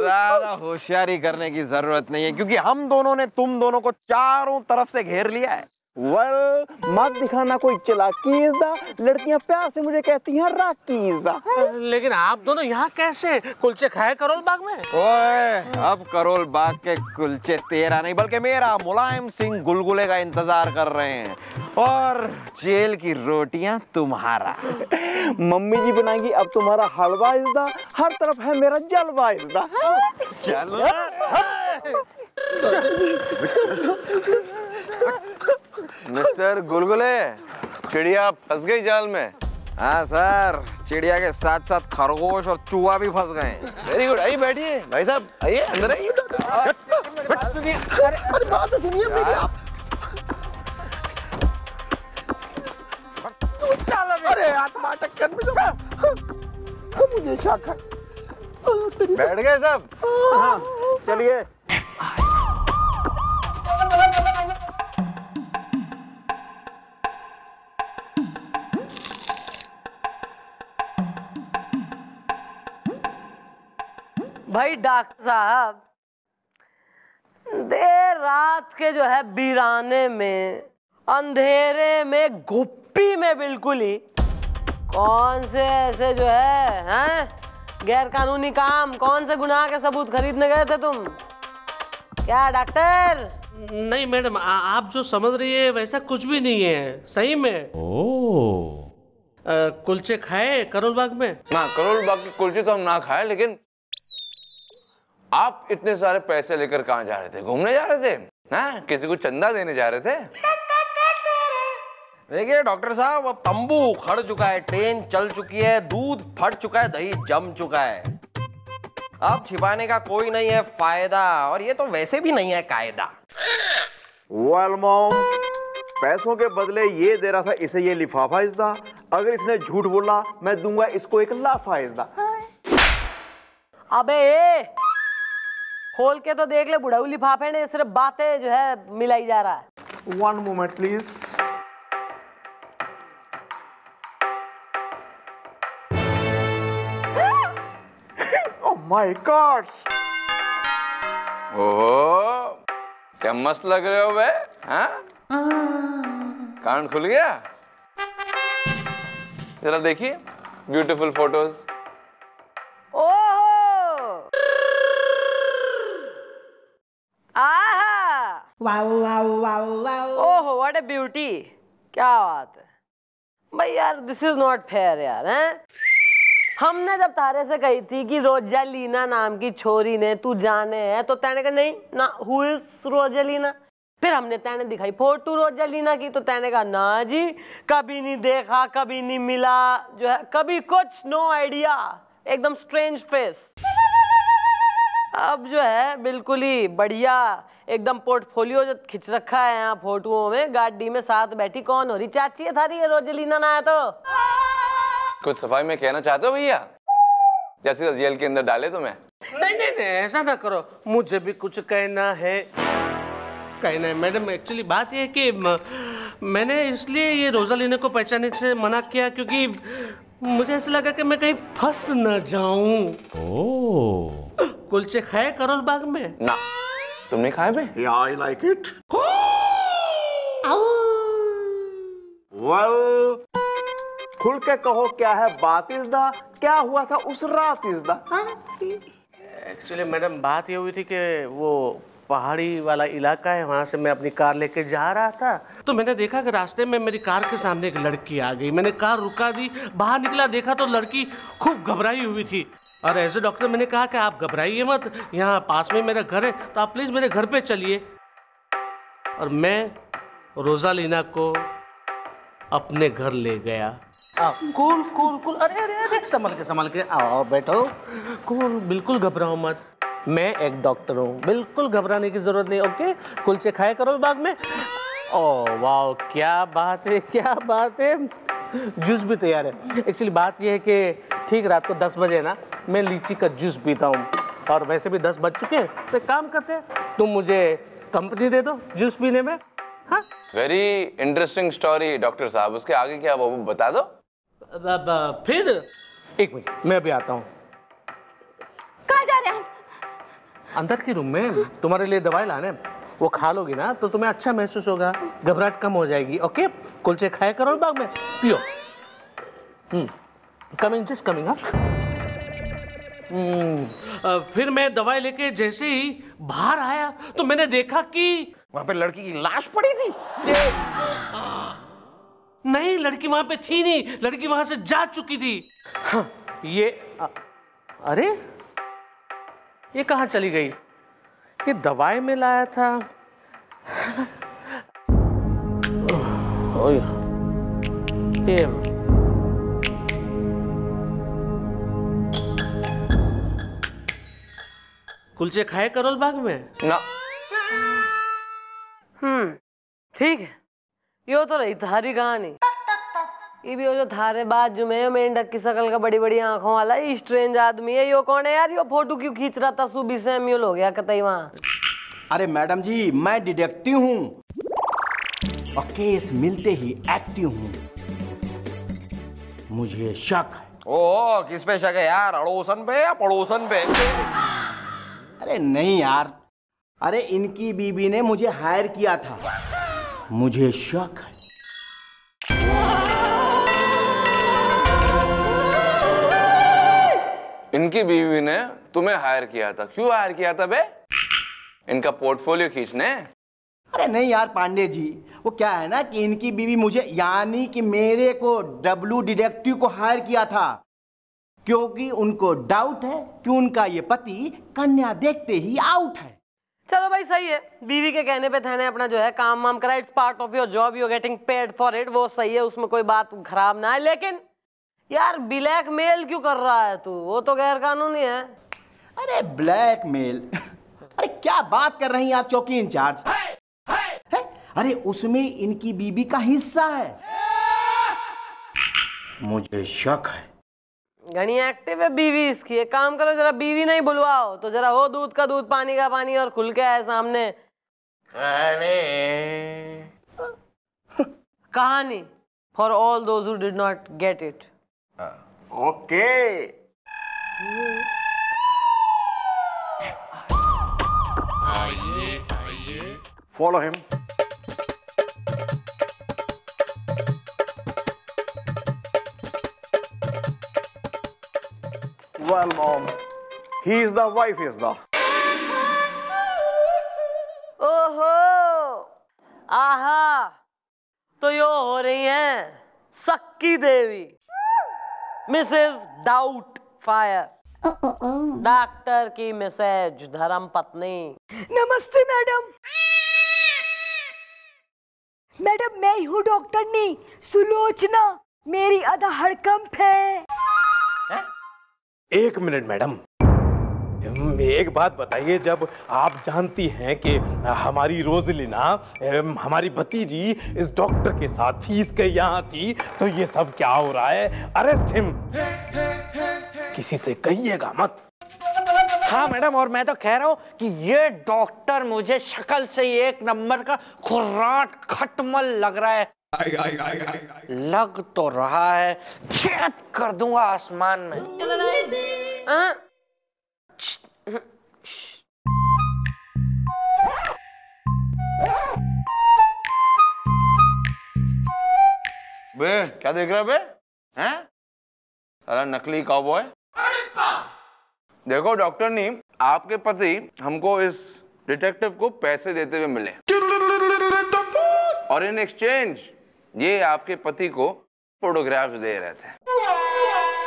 ज़्यादा होशियारी करने की ज़रूरत नहीं है, क्योंकि हम दोनों ने तुम दोनों को चारों तरफ़ से घेर लिया है। वेल मत दिखाना कोई चलाकी दा लड़कियाँ प्यार से मुझे कहती हैं राकी दा लेकिन आप दोनों यहाँ कैसे? कुलचे खाए करोल बाग में? ओए अब करोल बाग के कुलचे तेरा नहीं बल्कि मेरा मुलायम सिंह गुलगुले का इंतज़ार कर रहे हैं। और जेल की रोटियाँ तुम्हारा। मम्मी जी बनाएँगी अब तुम्हारा हलवा इजदा हर तरफ़ है मेरा जलवा इजदा चलो। मिस्टर गुलगुले चिड़िया फंस गई जाल में। हाँ सर चिड़िया के साथ साथ खरगोश और चूहा भी फंस गए। वेरी गुड आइए बैठिए। भाई साहब आइए अंदर आइए। अरे आत्मा टक्कर में मुझे शक है। बैठ गए सब। हाँ। चलिए। भाई डॉक्टर साहब देर रात के जो है बीराने में अंधेरे में गुप्पी में बिल्कुल ही कौन से ऐसे जो है हैं? गैर कानूनी काम कौन से गुनाह के सबूत खरीदने गए थे तुम? क्या डॉक्टर? नहीं मैडम आप जो समझ रही है वैसा कुछ भी नहीं है। सही में? ओ। कुलचे खाए करोल बाग में? ना करोल बाग की कुलचे तो हम ना खाए लेकिन आप इतने सारे पैसे लेकर कहाँ जा रहे थे? घूमने जा रहे थे? हाँ? किसी को चंदा देने जा रहे थे? देखिए डॉक्टर साहब अब तंबू उखड़ चुका है ट्रेन चल चुकी है दूध फट चुका है दही जम चुका है। अब छिपाने का कोई नहीं है फ़ायदा और ये तो वैसे भी नहीं है कायदा। वेल मॉम पैसों के बदले ये दे रहा था इसे ये लिफाफा इजदा अगर इसने झूठ बोला मैं दूँगा इसको एक लाफा इजदा अबे ए खोल के तो देख ले बुढ़ाऊ लिफाफे ने सिर्फ़ बातें जो है मिलाई जा रहा है। One moment please oh my god ओहो क्या मस्त लग रहे हो बे हाँ? कान खुल गया? जरा देखिए ब्यूटीफुल फ़ोटोज़ ओहो व्हाट ए ब्यूटी क्या बात है। भाई यार दिस इज़ नॉट फेयर यार, हैं? हमने जब तारे से कही थी कि रोजालीना नाम की छोरी ने तू जाने है तो तैने कहा, नहीं, ना हु इज़ रोजालीना? फिर हमने तैने दिखाई फ़ोटो रोजालीना की तो तैने कहा, ना जी, कभी नहीं देखा, कभी नहीं मिला, जो है, कभी कुछ नो आइडिया एकदम स्ट्रेंज फेस अब जो है, बिल्कुल ही बढ़िया एकदम पोर्टफोलियो जो खिंच रखा है यहाँ फोटोओं में गाड़ी में साथ बैठी कौन हो रही? चाची है थारी है रोजलीना ना है तो। कुछ सफ़ाई में कहना चाहते हो भैया? जैसे जेल के अंदर डाले तुम्हें। नहीं नहीं नहीं ऐसा ना करो। मुझे भी कुछ कहना है। कहना है मैडम एक्चुअली बात यह है कि मैंने इसलिए ये रोजा लेने को पहचानने से मना किया क्योंकि मुझे ऐसा लगा कि मैं कहीं फंस न जाऊँ। ओह। कुलचे खाए करोल बाग में? ना। तुमने खाए बे Yeah, I like it. well, खुल के कहो क्या है बात इजदा क्या हुआ था उस रात इजदा एक्चुअली मैडम बात ये हुई थी कि वो पहाड़ी वाला इलाका है वहाँ से मैं अपनी कार लेके जा रहा था। तो मैंने देखा कि रास्ते में मेरी कार के सामने एक लड़की आ गई। मैंने कार रुका दी बाहर निकला देखा तो लड़की खूब घबराई हुई थी। और ए डॉक्टर मैंने कहा कि आप घबराइए मत यहाँ पास में मेरा घर है तो आप प्लीज़ मेरे घर पे चलिए। और मैं रोजालीना को अपने घर ले गया। कूल कूल कूल अरे अरे अरे संभल के संभल के आओ बैठो। कूल बिल्कुल घबराओ मत। मैं एक डॉक्टर हूँ बिल्कुल घबराने की ज़रूरत नहीं ओके कुलचे खाए करो बाग में। ओ वाह क्या बात है क्या बात है। जूस भी तैयार है। एक्चुअली बात यह है कि ठीक रात को दस बजे ना मैं लीची का जूस पीता हूँ। और वैसे भी दस बज चुके हैं तो काम करते हैं तुम मुझे कंपनी दे दो जूस पीने में। हाँ? वेरी इंटरेस्टिंग स्टोरी डॉक्टर साहब। उसके आगे क्या वो बता दो? फिर एक मिनट मैं अभी आता हूँ। कहाँ जा रहे हैं अंदर के रूम में तुम्हारे लिए दवाई लाने वो खा लोगी ना तो तुम्हें अच्छा महसूस होगा। घबराहट कम हो जाएगी ओके? कुलचे खाए करो बाग में पियो। कमिंग जस्ट कमिंग फिर मैं दवाई लेके जैसे ही बाहर आया तो मैंने देखा कि वहाँ पे लड़की की लाश पड़ी थी। नहीं लड़की वहाँ पे थी नहीं लड़की वहाँ से जा चुकी थी। हाँ, ये अ- अरे ये कहाँ चली गई? ये दवाई में लाया था। ये कुलचे खाए करोल बाग में? ना। हम्म ठीक है। यो तो रही थारी कहानी। ये भी वो जो थारे बाजू में मेंढक की शकल का बड़ी बड़ी आँखों वाला ये स्ट्रेंज आदमी है। यो कौन है यार? यो फ़ोटो क्यों खींच रहा था? सुबह से म्यूल हो गया कतई वहाँ। अरे मैडम जी मैं डिटेक्टिव हूँ। और केस मिलते ही एक्टिव हूँ। मुझे शक है। ओ किस पे शक है यार? अड़ोसन पे या पड़ोसन पे? अरे नहीं यार। अरे इनकी बीबी ने मुझे हायर किया था। मुझे शक है। इनकी बीवी ने तुम्हें हायर किया था। क्यों हायर किया था बे? इनका पोर्टफोलियो खींचने। अरे नहीं यार पांडे जी वो क्या है ना कि इनकी बीवी मुझे यानी कि मेरे को डब्लू डिटेक्टिव को हायर किया था। क्योंकि उनको डाउट है कि उनका ये पति कन्या देखते ही आउट है। चलो भाई सही है। बीवी के कहने पे थाने अपना जो है काम वाम करा। It's part of your job you getting paid for it वो सही है उसमें कोई बात खराब ना है। लेकिन यार ब्लैक मेल क्यों कर रहा है तू? वो तो गैर कानूनी है। अरे ब्लैक मेल अरे क्या बात कर रही हैं आप चौकी इंचार्ज? है? अरे उसमें इनकी बीबी का हिस्सा है। मुझे शक है। घनी एक्टिव है बीवी इसकी एक काम करो जरा बीवी नहीं बुलवाओ तो जरा हो दूध का दूध पानी का पानी और खुल के आए सामने। कहानी for all those who did not get it okay. Follow him Well, mom, he is the wife is the. ओहो! आहा! तो यो हो रही हैं Sakki Devi. Mrs Doubtfire. Doctor की मिसेज धर्म पत्नी। नमस्ते मैडम। मैडम मैं ही हूँ डॉक्टरनी सुलोचना मेरी आधा हड़कंप है। एक मिनट मैडम। हम्म, एक बात बताइए जब आप जानती हैं कि हमारी रोजलिना हमारी भतीजी इस डॉक्टर के साथ थी इसके यहाँ थी तो ये सब क्या हो रहा है? Arrest him. किसी से कहिएगा मत। हाँ मैडम और मैं तो कह रहा हूँ कि ये डॉक्टर मुझे शक्ल से एक नंबर का खुर्राट खटमल लग रहा है। लग तो रहा है छेद कर दूँगा आसमान में। हाँ? बे क्या देख रहा है बे? हैं? साला नकली कॉबॉय देखो डॉक्टर नी आपके पति हमको इस डिटेक्टिव को पैसे देते हुए मिले। और इन एक्सचेंज ये आपके पति को फोटोग्राफ्स दे रहे थे।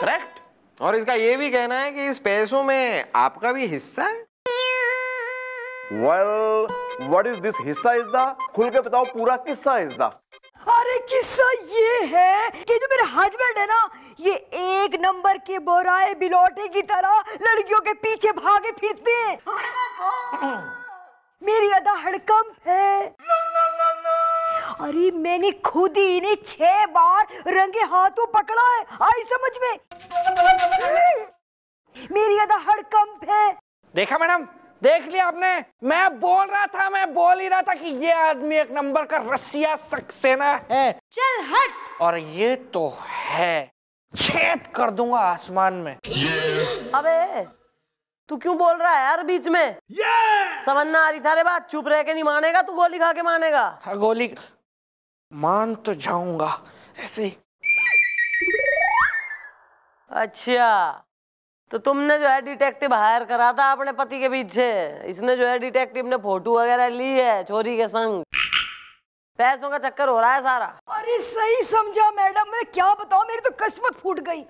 करेक्ट और इसका ये भी कहना है कि इस पैसों में आपका भी हिस्सा है। Well, what is this हिस्सा इज़ द खुल के बताओ पूरा किस्सा इज़ द अरे किस्सा ये है कि जो मेरे हस्बैंड है ना ये एक नंबर के बोराए बिलौटे की तरह लड़कियों के पीछे भागे फिरते हैं। मेरी अदा हड़कंप है। अरे मैंने खुद ही इन्हें छह बार रंगे हाथों पकड़ा है। आई समझ में? मेरी अदा हड़कंप है। देखा मैडम? देख लिया आपने? मैं बोल रहा था मैं बोल ही रहा था कि ये आदमी एक नंबर का रसिया सक्सेना है। चल हट! और ये तो है। छेद कर दूँगा आसमान में। अबे तू क्यों बोल रहा है यार बीच में? समझ ना आ रही था रे बात चुप रह के नहीं मानेगा तू गोली खा के मानेगा? हाँ, गोली मान तो जाऊँगा ऐसे ही। अच्छा तो तुमने जो है डिटेक्टिव हायर करा था अपने पति के पीछे? इसने जो है डिटेक्टिव ने फ़ोटो वगैरह ली है छोरी के संग। पैसों का चक्कर हो रहा है सारा। अरे सही समझा मैडम मैं क्या बताऊँ मेरी तो किस्मत फूट गई।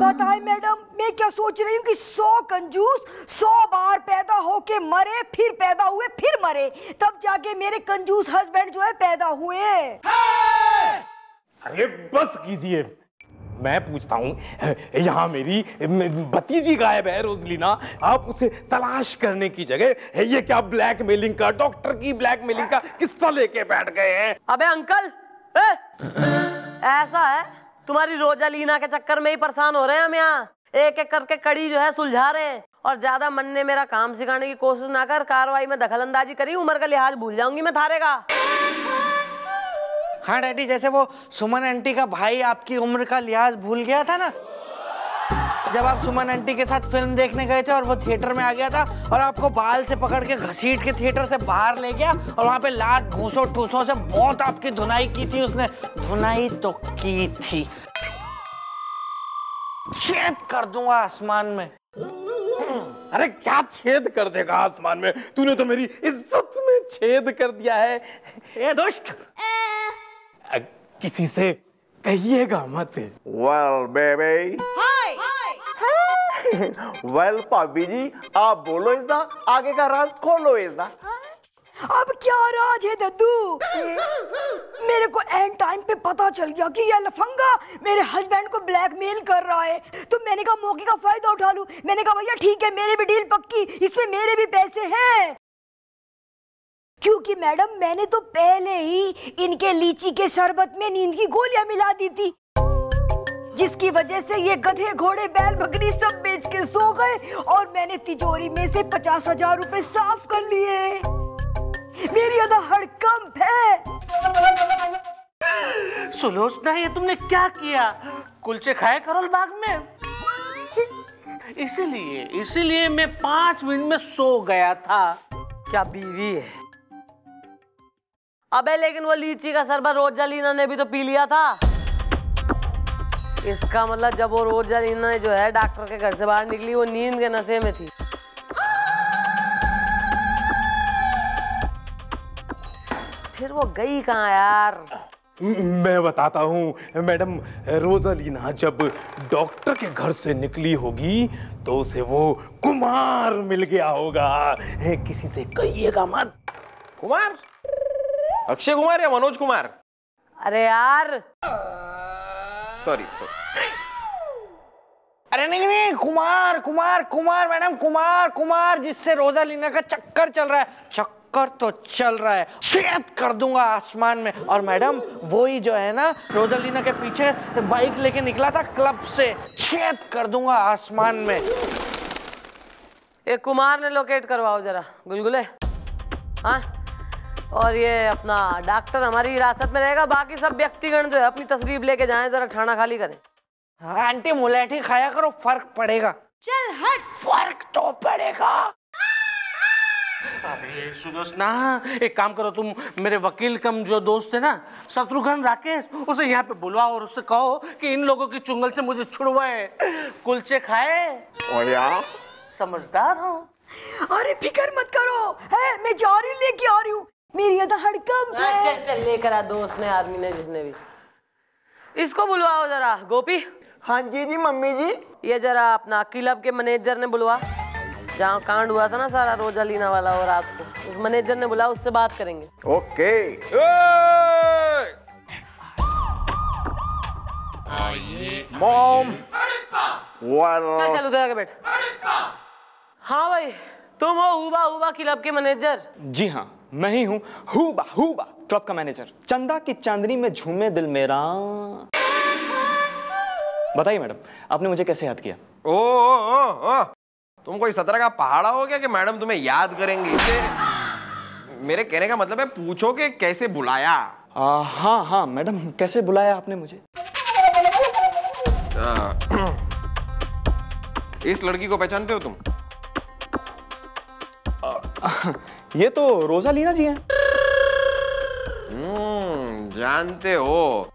बताए मैडम मैं क्या सोच रही हूँ कि सौ कंजूस सौ बार पैदा होके मरे फिर पैदा हुए फिर मरे। तब जाके मेरे कंजूस हस्बैंड जो है पैदा हुए। अरे बस कीजिए। मैं पूछता हूँ, यहाँ मेरी भतीजी गायब है रोजलीना। आप उसे तलाश करने की जगह, ये क्या ब्लैकमेलिंग का डॉक्टर की ब्लैकमेलिंग का किस्सा लेके बैठ गए हैं? अबे अंकल, ए? ऐसा है, तुम्हारी रोजालीना के चक्कर में ही परेशान हो रहे हैं हम यहाँ। एक एक करके कड़ी जो है सुलझा रहे हैं। और ज़्यादा मन ने मेरा काम सिखाने की कोशिश ना कर, कार्रवाई में दखल अंदाजी करी, उम्र का लिहाज भूल जाऊँगी मैं थारे का। हाँ डैडी जैसे वो सुमन आंटी का भाई आपकी उम्र का लिहाज भूल गया था ना? जब आप सुमन आंटी के साथ फ़िल्म देखने गए थे और वो थिएटर में आ गया था और आपको बाल से पकड़ के घसीट के थिएटर से बाहर ले गया और वहाँ पे लात घूसों ठूसों से बहुत आपकी धुनाई की थी उसने। धुनाई तो की थी। छेद कर दूँगा आसमान में। अरे क्या छेद कर देगा आसमान में? तूने तो मेरी इज़्ज़त में छेद कर दिया है। ए दुष्ट! अ, किसी से कहिएगा मत। वेल बेबी वेल भाभी जी आप बोलो इसदा आगे का राज खोलो इसदा। अब क्या राज है दद्दू? मेरे को एंड टाइम पे पता चल गया कि यह लफंगा मेरे हस्बैंड को ब्लैकमेल कर रहा है। तो मैंने कहा मौके का फ़ायदा उठा लूँ। मैंने कहा भैया ठीक है मेरी भी डील पक्की इसमें मेरे भी पैसे हैं। क्योंकि मैडम मैंने तो पहले ही इनके लीची के शरबत में नींद की गोलियाँ मिला दी थी। जिसकी वजह से ये गधे घोड़े बैल बकरी सब बेच के सो गए और मैंने तिजोरी में से पचास हज़ार रूपए साफ़ कर लिए। मेरी अदा हड़कंप है। सुलोचना ये तुमने क्या किया? कुलचे खाए करोल बाग में? इसीलिए इसीलिए मैं पाँच मिनट में सो गया था। क्या बीवी है? अबे लेकिन वो लीची का शरबत रोजालीना ने भी तो पी लिया था। इसका मतलब जब वो रोजालीना ने जो है डॉक्टर के घर से बाहर निकली वो नींद के नशे में थी। फिर वो गई कहाँ यार? मैं बताता हूँ मैडम रोजालीना जब डॉक्टर के घर से निकली होगी तो उसे वो कुमार मिल गया होगा। किसी से कहिएगा मत। कुमार? अक्षय कुमार या मनोज कुमार? अरे यार। सॉरी सॉरी अरे नहीं नहीं कुमार कुमार कुमार मैडम कुमार कुमार जिससे रोजा लीना का चक्कर चल रहा है। चक्कर तो चल रहा है। फेद कर दूँगा आसमान में। और मैडम वो ही जो है ना रोजा लीना के पीछे बाइक लेके निकला था क्लब से। छेद कर दूँगा आसमान में। एक कुमार ने लोकेट करवाओ जरा। गुलगुले। हाँ? और ये अपना डॉक्टर हमारी हिरासत में रहेगा बाकी सब व्यक्तिगण जो है अपनी तस्रीफ लेके जाएँ जरा ठाना खाली करें। हाँ, आंटी मुलेठी खाया करो फ़र्क पड़ेगा। चल हट। फ़र्क तो पड़ेगा। अरे एक काम करो तुम मेरे वकील कम जो दोस्त है ना शत्रुघ्न राकेश उसे यहाँ पे बुलवाओ और उससे कहो कि इन लोगों की चुंगल से मुझे छुड़वाए। कुलचे खाए। और समझदार हो। अरे फ़िक्र मत करो। है मैं जा रही लेके आ रही हूँ। मेरी अदा हड़कंप हाँ, है। चल चल लेकर आ दोस्त ने आर्मी ने जिसने भी। इसको बुलवाओ जरा गोपी। हाँ जी जी मम्मी जी। ये जरा अपना क्लब के मैनेजर ने बुलवा। जहाँ कांड हुआ था ना सारा रोजालीना वाला और रात को उस मैनेजर ने बुला उससे बात करेंगे। ओके। मॉम। चल चल उधर आके बैठ। हाँ भाई तुम हो हुबा हुबा क्लब के मैनेजर। जी हाँ। मैं ही हूँ हुबा हुबा क्लब का मैनेजर चंदा की चांदनी में झूमे दिल मेरा। बताइए मैडम आपने मुझे कैसे याद किया? ओ, ओ, ओ, ओ तुम कोई सत्रह का पहाड़ा हो गया कि मैडम तुम्हें याद करेंगी। मेरे कहने का मतलब है पूछो कि कैसे बुलाया। आ, हाँ हाँ मैडम कैसे बुलाया आपने मुझे? आ, इस लड़की को पहचानते हो तुम? ये तो रोजा लीना जी हैं। हम्म जानते हो।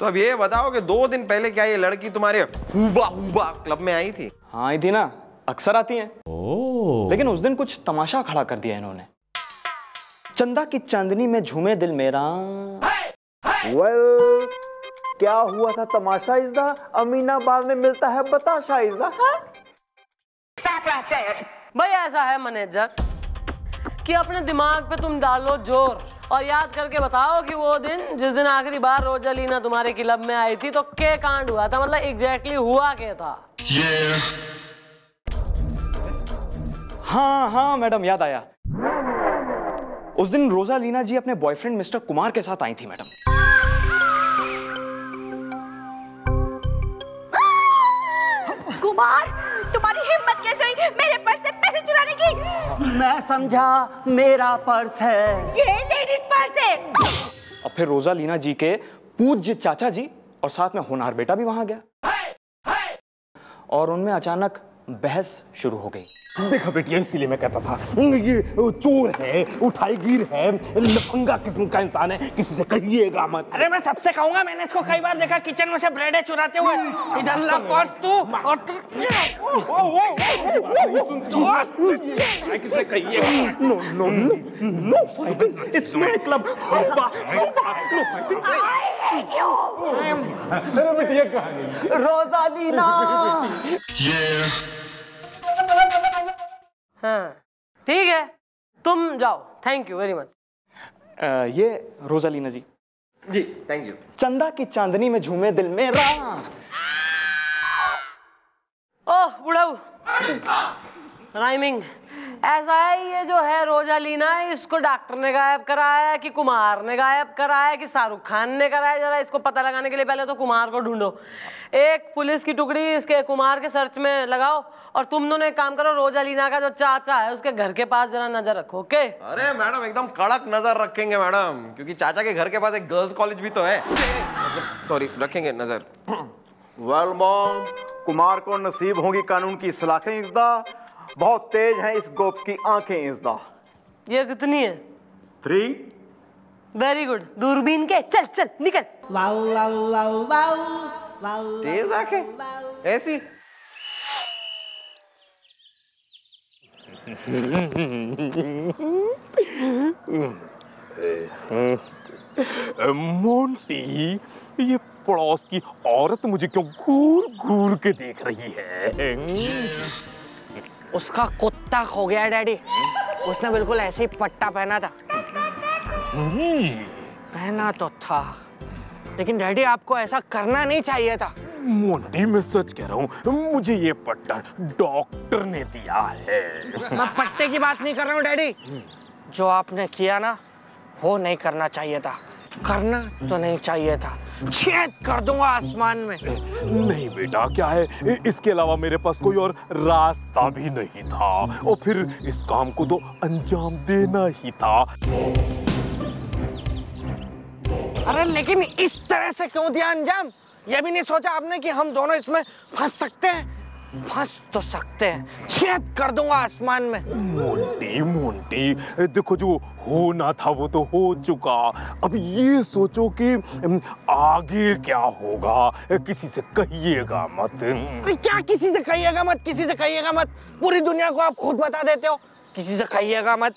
तो अब ये बताओ कि दो दिन पहले क्या ये लड़की तुम्हारे हुबा हुबा क्लब में आई थी? हाँ आई थी ना। अक्सर आती हैं। लेकिन उस दिन कुछ तमाशा खड़ा कर दिया इन्होंने। चंदा की चांदनी में झूमे दिल मेरा। वेल क्या हुआ था तमाशा इजदा अमीनाबाद में मिलता है बताशा इजदा हाँ? भाई ऐसा है मैनेजर कि अपने दिमाग पे तुम डालो ज़ोर और याद करके बताओ कि वो दिन जिस दिन आखिरी बार रोजालीना तुम्हारे क्लब में आई थी तो के कांड हुआ था? मतलब एग्जैक्टली हुआ क्या था? Yeah. हाँ हाँ मैडम याद आया। उस दिन रोजालीना जी अपने बॉयफ्रेंड मिस्टर कुमार के साथ आई थी मैडम। कुमार? तुम्हारी हिम्मत कैसे हुई? मेरे पर्स से पैसे चुराने की। मैं समझा मेरा पर्स है। ये लेडीज़ पर्स है। और फिर रोजा लीना जी के पूज्य चाचा जी और साथ में होनहार बेटा भी वहाँ गया। और उनमें अचानक बहस शुरू हो गई। देखा बेटिया इसीलिए मैं कहता था ये चोर है उठाईगीर है लफंगा किस्म का इंसान है किसी से कहिएगा मत अरे मैं सबसे कहूँगा मैंने इसको कई बार देखा किचन में से ब्रेड चुराते हुए इधर ला पर्स तू और तू किसे कहिएगा no no no no it's my club no fighting अरे बेटिया कहाँ गई रोजालीना हाँ। ठीक है। तुम जाओ। थैंक यू वेरी मच ये रोजालीना जी। जी थैंक यू चंदा की चांदनी में झूमे दिल मेरा। ओह बुढ़ाऊ। राइमिंग ऐसा है ये जो है रोजालीना इसको डॉक्टर ने गायब कराया है कि कुमार ने गायब कराया है कि शाहरुख खान ने कराया जरा इसको पता लगाने के लिए पहले तो कुमार को ढूंढो। एक पुलिस की टुकड़ी इसके कुमार के सर्च में लगाओ। और तुम दोनों एक काम करो रोजालीना का जो चाचा है उसके घर के पास जरा नज़र रखो ओके? अरे मैडम एकदम कड़क नज़र रखेंगे मैडम क्योंकि चाचा के घर के पास एक गर्ल्स कॉलेज भी तो है। सॉरी रखेंगे नज़र। वेल मॉम कुमार को नसीब होगी कानून की सलाखें इजदा बहुत तेज हैं इस गोप की आँखें इजदा ये कितनी है? थ्री वेरी गुड दूरबीन के चल चल निकल। तेज आँखें? ऐसी? मोंटी ये पड़ोस की औरत मुझे क्यों घूर घूर के देख रही है? उसका कुत्ता खो गया डैडी। उसने बिल्कुल ऐसे ही पट्टा पहना था। पहना तो था लेकिन डैडी आपको ऐसा करना नहीं चाहिए था। मोंटी मैं सच कह रहा हूँ मुझे ये पट्टा डॉक्टर ने दिया है। मैं पट्टे की बात नहीं कर रहा हूँ डैडी। जो आपने किया ना वो नहीं करना चाहिए था। करना तो नहीं चाहिए था। छेद कर दूँगा आसमान में। नहीं बेटा क्या है? इसके अलावा मेरे पास कोई और रास्ता भी नहीं था। और फिर इस काम को तो अंजाम देना ही था। अरे लेकिन इस तरह से क्यों दिया अंजाम? ये भी नहीं सोचा आपने कि हम दोनों इसमें फंस सकते हैं? फंस तो सकते हैं। छेद कर दूँगा आसमान में। मोंटी मोंटी देखो जो होना था वो तो हो चुका। अब ये सोचो कि आगे क्या होगा? किसी से कहिएगा मत। क्या किसी से कहिएगा मत? किसी से कहिएगा मत? पूरी दुनिया को आप खुद बता देते हो। किसी से कहिएगा मत।